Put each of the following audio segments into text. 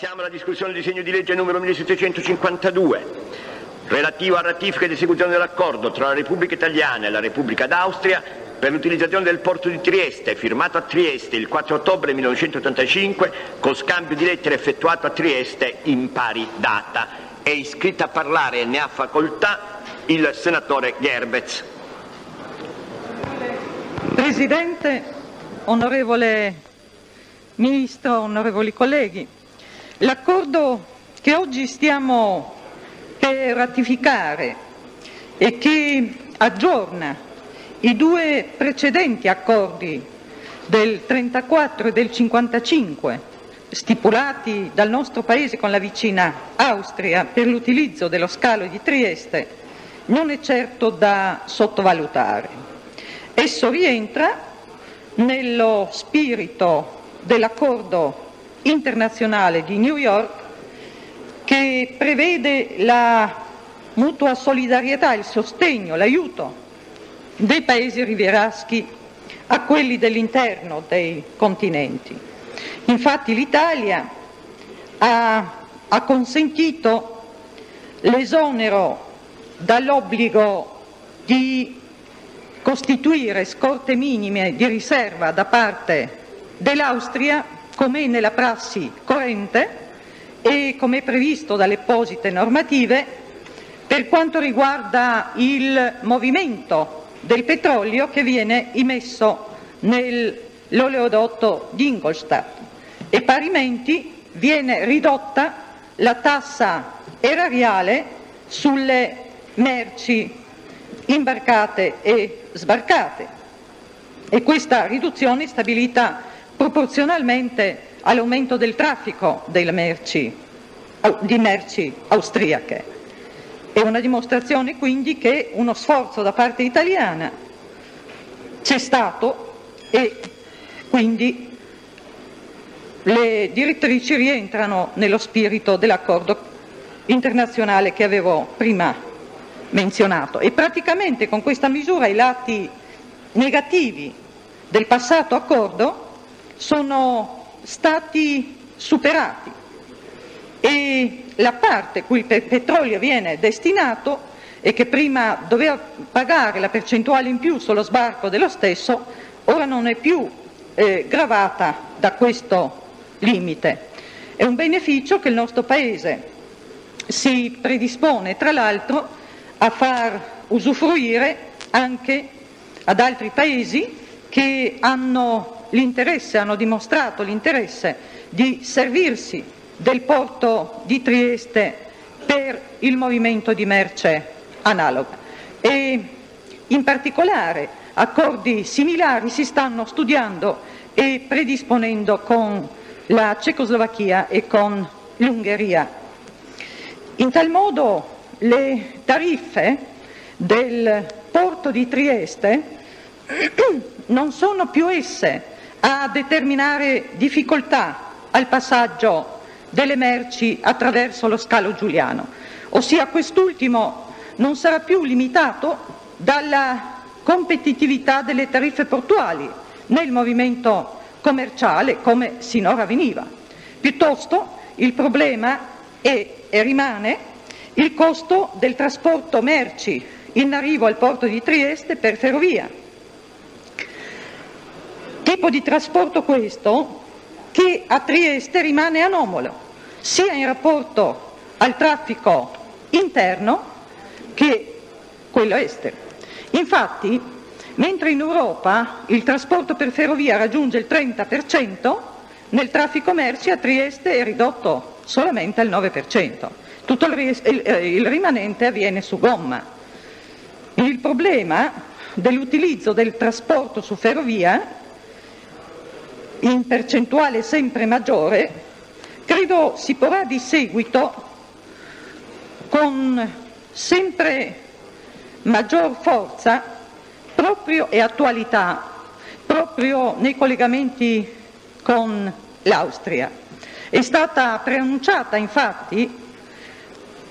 Passiamo alla discussione del disegno di legge numero 1752, relativo a ratifica ed esecuzione dell'accordo tra la Repubblica Italiana e la Repubblica d'Austria per l'utilizzazione del porto di Trieste, firmato a Trieste il 4 ottobre 1985, con scambio di lettere effettuato a Trieste in pari data. È iscritto a parlare e ne ha facoltà il senatore Gerbez. Presidente, onorevole Ministro, onorevoli colleghi, l'accordo che oggi stiamo per ratificare e che aggiorna i due precedenti accordi del 34 e del 55 stipulati dal nostro Paese con la vicina Austria per l'utilizzo dello scalo di Trieste non è certo da sottovalutare. Esso rientra nello spirito dell'accordo internazionale di New York che prevede la mutua solidarietà, il sostegno, l'aiuto dei paesi rivieraschi a quelli dell'interno dei continenti. Infatti l'Italia ha, ha consentito l'esonero dall'obbligo di costituire scorte minime di riserva da parte dell'Austria, come nella prassi corrente e come previsto dalle apposite normative, per quanto riguarda il movimento del petrolio che viene immesso nell'oleodotto di Ingolstadt. E parimenti viene ridotta la tassa erariale sulle merci imbarcate e sbarcate. E questa riduzione è stabilita proporzionalmente all'aumento del traffico merci, di merci austriache. È una dimostrazione quindi che uno sforzo da parte italiana c'è stato e quindi le direttrici rientrano nello spirito dell'accordo internazionale che avevo prima menzionato e praticamente con questa misura i lati negativi del passato accordo sono stati superati e la parte cui il petrolio viene destinato e che prima doveva pagare la percentuale in più sullo sbarco dello stesso, ora non è più eh, gravata da questo limite. È un beneficio che il nostro Paese si predispone, tra l'altro, a far usufruire anche ad altri Paesi che hanno l'interesse, hanno dimostrato l'interesse di servirsi del porto di Trieste per il movimento di merce analoga e in particolare accordi similari si stanno studiando e predisponendo con la Cecoslovacchia e con l'Ungheria. In tal modo le tariffe del porto di Trieste non sono più esse a determinare difficoltà al passaggio delle merci attraverso lo scalo giuliano, ossia quest'ultimo non sarà più limitato dalla competitività delle tariffe portuali nel movimento commerciale come sinora veniva. Piuttosto il problema è e rimane il costo del trasporto merci in arrivo al porto di Trieste per ferrovia. Tipo di trasporto questo che a Trieste rimane anomalo, sia in rapporto al traffico interno che quello estero. Infatti, mentre in Europa il trasporto per ferrovia raggiunge il 30%, nel traffico merci a Trieste è ridotto solamente al 9%. Tutto il, il rimanente avviene su gomma. Il problema dell'utilizzo del trasporto su ferrovia in percentuale sempre maggiore, credo si porrà di seguito con sempre maggior forza proprio e attualità proprio nei collegamenti con l'Austria. È stata preannunciata infatti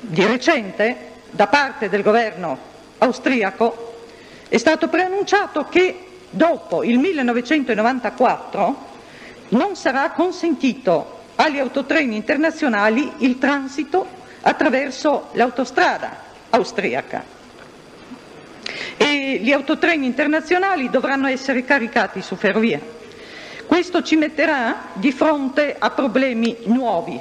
di recente da parte del governo austriaco, è stato preannunciato che dopo il 1994 non sarà consentito agli autotreni internazionali il transito attraverso l'autostrada austriaca. E gli autotreni internazionali dovranno essere caricati su ferrovia. Questo ci metterà di fronte a problemi nuovi,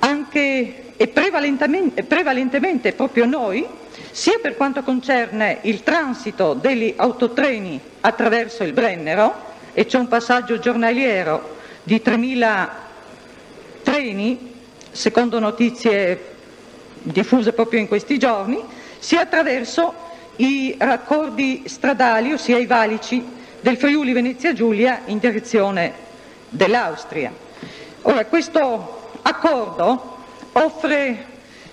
anche e prevalentemente, prevalentemente proprio noi, sia per quanto concerne il transito degli autotreni attraverso il Brennero, e c'è un passaggio giornaliero di 3.000 treni, secondo notizie diffuse proprio in questi giorni, sia attraverso i raccordi stradali, ossia i valici del Friuli Venezia Giulia in direzione dell'Austria. Ora, questo accordo offre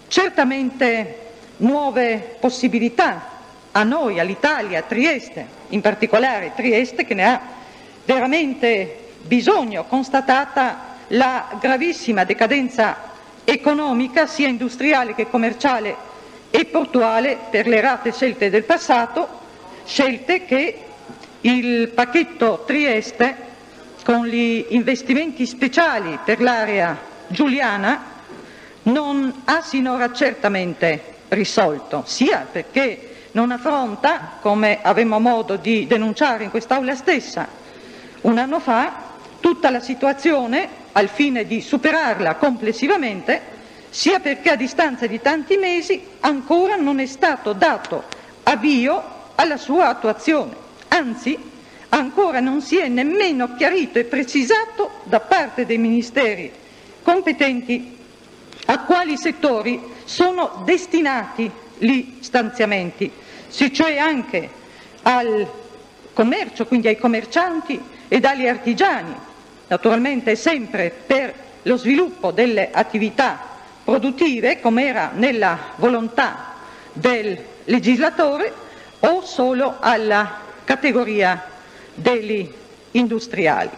certamente nuove possibilità a noi, all'Italia, a Trieste, in particolare Trieste che ne ha veramente bisogno, constatata la gravissima decadenza economica, sia industriale che commerciale e portuale, per le errate scelte del passato, scelte che il pacchetto Trieste, con gli investimenti speciali per l'area giuliana, non ha sinora certamente risolto, sia perché non affronta, come avevamo modo di denunciare in quest'Aula stessa un anno fa, tutta la situazione al fine di superarla complessivamente, sia perché a distanza di tanti mesi ancora non è stato dato avvio alla sua attuazione, anzi ancora non si è nemmeno chiarito e precisato da parte dei ministeri competenti a quali settori sono destinati gli stanziamenti, se cioè anche al commercio, quindi ai commercianti ed agli artigiani, naturalmente sempre per lo sviluppo delle attività produttive, come era nella volontà del legislatore, o solo alla categoria degli industriali.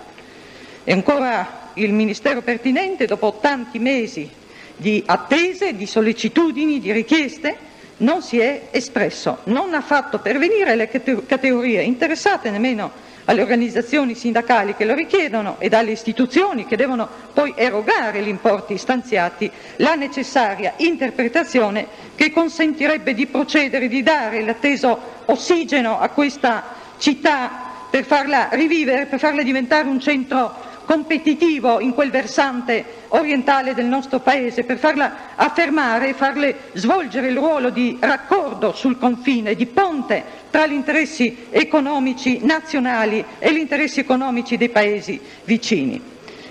E ancora il Ministero pertinente, dopo tanti mesi di attese, di sollecitudini, di richieste, non si è espresso, non ha fatto pervenire le categorie interessate, nemmeno alle organizzazioni sindacali che lo richiedono ed alle istituzioni che devono poi erogare gli importi stanziati, la necessaria interpretazione che consentirebbe di procedere, di dare l'atteso ossigeno a questa città per farla rivivere, per farla diventare un centro competitivo in quel versante orientale del nostro Paese, per farla affermare e farle svolgere il ruolo di raccordo sul confine, di ponte tra gli interessi economici nazionali e gli interessi economici dei Paesi vicini.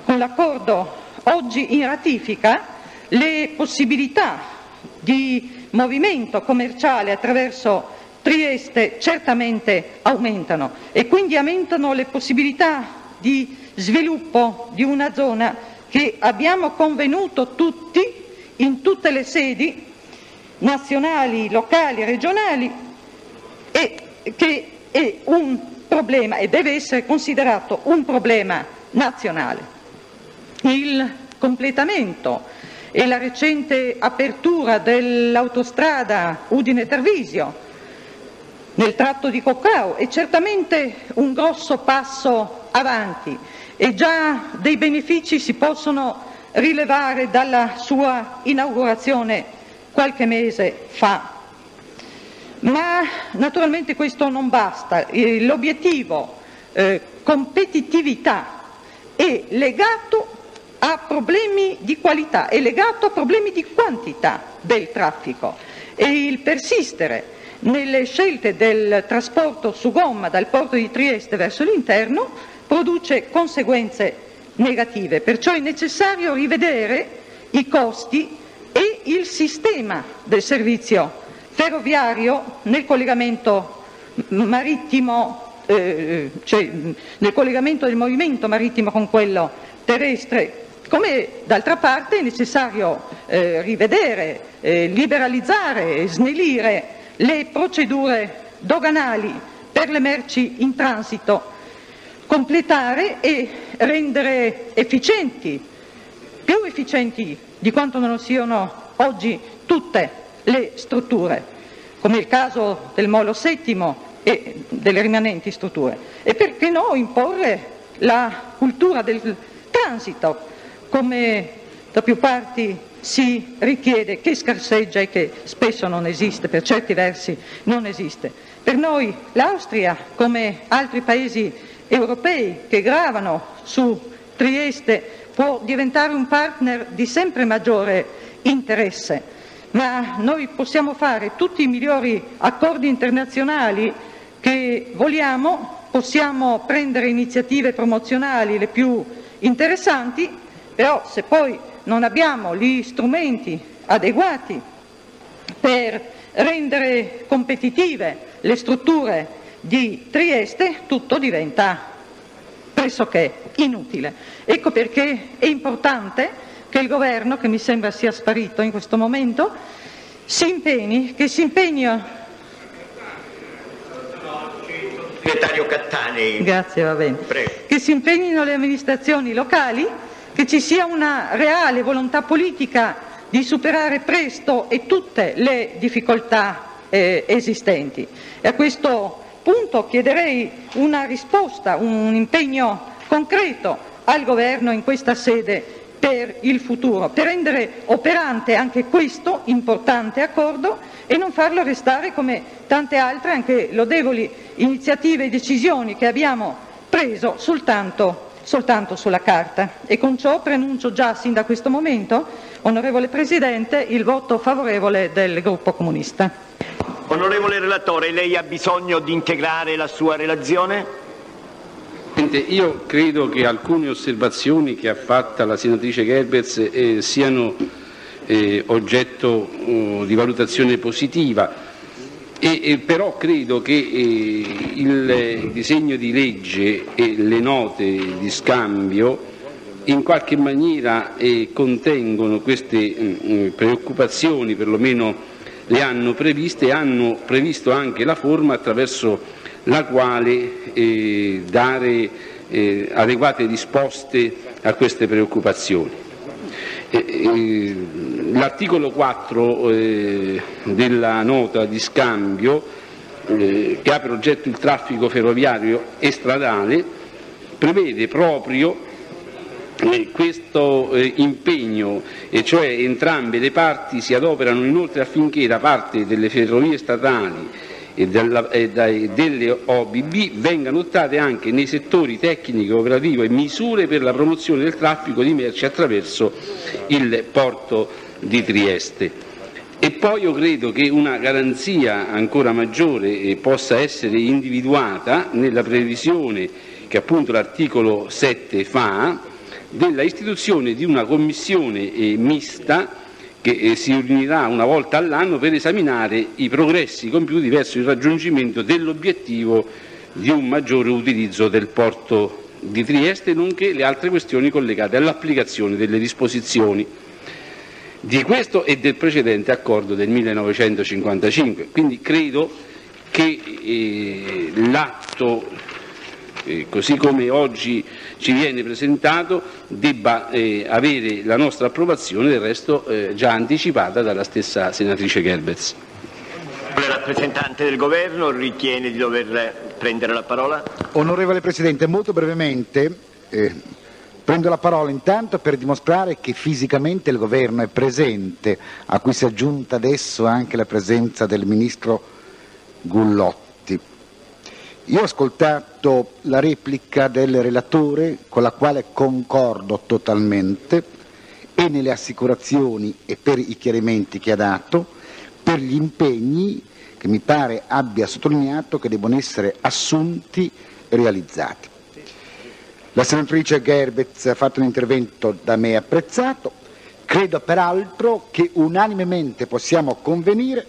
Con l'accordo oggi in ratifica le possibilità di movimento commerciale attraverso Trieste certamente aumentano e quindi aumentano le possibilità di sviluppo di una zona che abbiamo convenuto tutti in tutte le sedi nazionali, locali, regionali e che è un problema e deve essere considerato un problema nazionale. Il completamento e la recente apertura dell'autostrada Udine-Tervisio nel tratto di Coccao è certamente un grosso passo avanti e già dei benefici si possono rilevare dalla sua inaugurazione qualche mese fa. Ma naturalmente questo non basta, l'obiettivo eh, competitività è legato a problemi di qualità, è legato a problemi di quantità del traffico e il persistere nelle scelte del trasporto su gomma dal porto di Trieste verso l'interno produce conseguenze negative, perciò è necessario rivedere i costi e il sistema del servizio ferroviario nel collegamento marittimo, eh, cioè nel collegamento del movimento marittimo con quello terrestre, come d'altra parte è necessario eh, rivedere, eh, liberalizzare snellire le procedure doganali per le merci in transito, completare e rendere efficienti, più efficienti di quanto non siano oggi tutte le strutture, come il caso del Molo Settimo e delle rimanenti strutture. E perché no imporre la cultura del transito, come da più parti si richiede, che scarseggia e che spesso non esiste, per certi versi non esiste. Per noi l'Austria, come altri paesi europei che gravano su Trieste, può diventare un partner di sempre maggiore interesse, ma noi possiamo fare tutti i migliori accordi internazionali che vogliamo, possiamo prendere iniziative promozionali le più interessanti, però se poi non abbiamo gli strumenti adeguati per rendere competitive le strutture di Trieste, tutto diventa pressoché inutile. Ecco perché è importante che il Governo, che mi sembra sia sparito in questo momento, si impegni, che si impegni Segretario Cattani. Grazie, va bene. Prego. Che si impegnino le amministrazioni locali, che ci sia una reale volontà politica di superare presto e tutte le difficoltà eh, esistenti. E a questo punto chiederei una risposta, un impegno concreto al Governo in questa sede per il futuro, per rendere operante anche questo importante accordo e non farlo restare come tante altre anche lodevoli iniziative e decisioni che abbiamo preso soltanto, soltanto sulla carta. E con ciò preannuncio già sin da questo momento, onorevole Presidente, il voto favorevole del gruppo comunista. Onorevole relatore, lei ha bisogno di integrare la sua relazione? Io credo che alcune osservazioni che ha fatto la senatrice Gerbers eh, siano eh, oggetto uh, di valutazione positiva, e, però credo che eh, il disegno di legge e le note di scambio in qualche maniera eh, contengono queste mh, mm, preoccupazioni, perlomeno le hanno previste e hanno previsto anche la forma attraverso la quale eh, dare eh, adeguate risposte a queste preoccupazioni. Eh, l'articolo 4 eh, della nota di scambio, eh, che ha per oggetto il traffico ferroviario e stradale, prevede proprio eh, questo impegno, e cioè entrambe le parti si adoperano inoltre affinché da parte delle ferrovie statali e, della, e dai, delle OBB vengano adottate anche nei settori tecnico, operativo e misure per la promozione del traffico di merci attraverso il porto di Trieste. E poi io credo che una garanzia ancora maggiore eh, possa essere individuata nella previsione che appunto l'articolo 7 fa della istituzione di una commissione eh, mista che eh, si riunirà una volta all'anno per esaminare i progressi compiuti verso il raggiungimento dell'obiettivo di un maggiore utilizzo del porto di Trieste, nonché le altre questioni collegate all'applicazione delle disposizioni di questo e del precedente accordo del 1955. Quindi credo che eh, l'atto eh, così come oggi ci viene presentato, debba eh, avere la nostra approvazione, del resto eh, già anticipata dalla stessa senatrice Gerbez. Il rappresentante del Governo ritiene di dover prendere la parola? Onorevole Presidente, molto brevemente eh, prendo la parola intanto per dimostrare che fisicamente il Governo è presente, a cui si è aggiunta adesso anche la presenza del Ministro Gullotti. Io ho ascoltato la replica del relatore con la quale concordo totalmente e nelle assicurazioni e per i chiarimenti che ha dato, per gli impegni che mi pare abbia sottolineato che devono essere assunti e realizzati. La senatrice Gerbez ha fatto un intervento da me apprezzato, credo peraltro che unanimemente possiamo convenire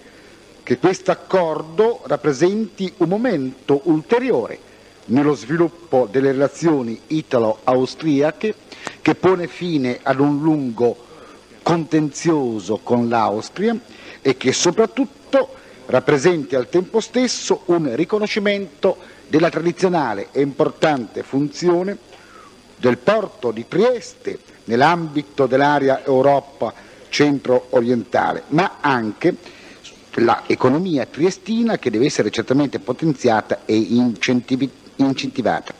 che questo accordo rappresenti un momento ulteriore nello sviluppo delle relazioni italo-austriache che pone fine ad un lungo contenzioso con l'Austria e che soprattutto rappresenti al tempo stesso un riconoscimento della tradizionale e importante funzione del porto di Trieste nell'ambito dell'area Europa centro-orientale, ma anche l'economia triestina che deve essere certamente potenziata e incentivata,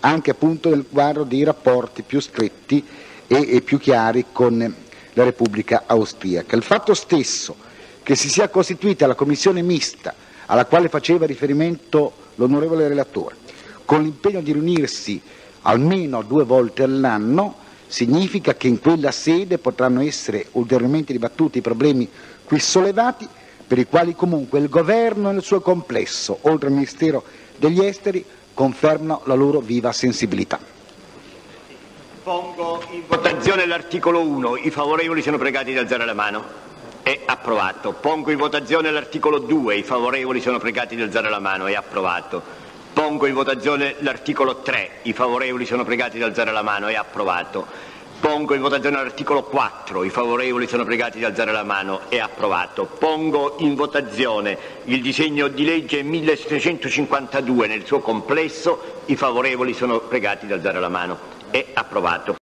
anche appunto nel quadro dei rapporti più stretti e, e più chiari con la Repubblica austriaca. Il fatto stesso che si sia costituita la commissione mista alla quale faceva riferimento l'onorevole relatore, con l'impegno di riunirsi almeno due volte all'anno, significa che in quella sede potranno essere ulteriormente dibattuti i problemi qui sollevati, per i quali comunque il Governo nel suo complesso, oltre al Ministero degli Esteri, confermano la loro viva sensibilità. Pongo in votazione l'articolo 1. I favorevoli sono pregati di alzare la mano. È approvato. Pongo in votazione l'articolo 2. I favorevoli sono pregati di alzare la mano. È approvato. Pongo in votazione l'articolo 3. I favorevoli sono pregati di alzare la mano. È approvato. Pongo in votazione l'articolo 4. I favorevoli sono pregati di alzare la mano. È approvato. Pongo in votazione il disegno di legge 1752 nel suo complesso. I favorevoli sono pregati di alzare la mano. È approvato.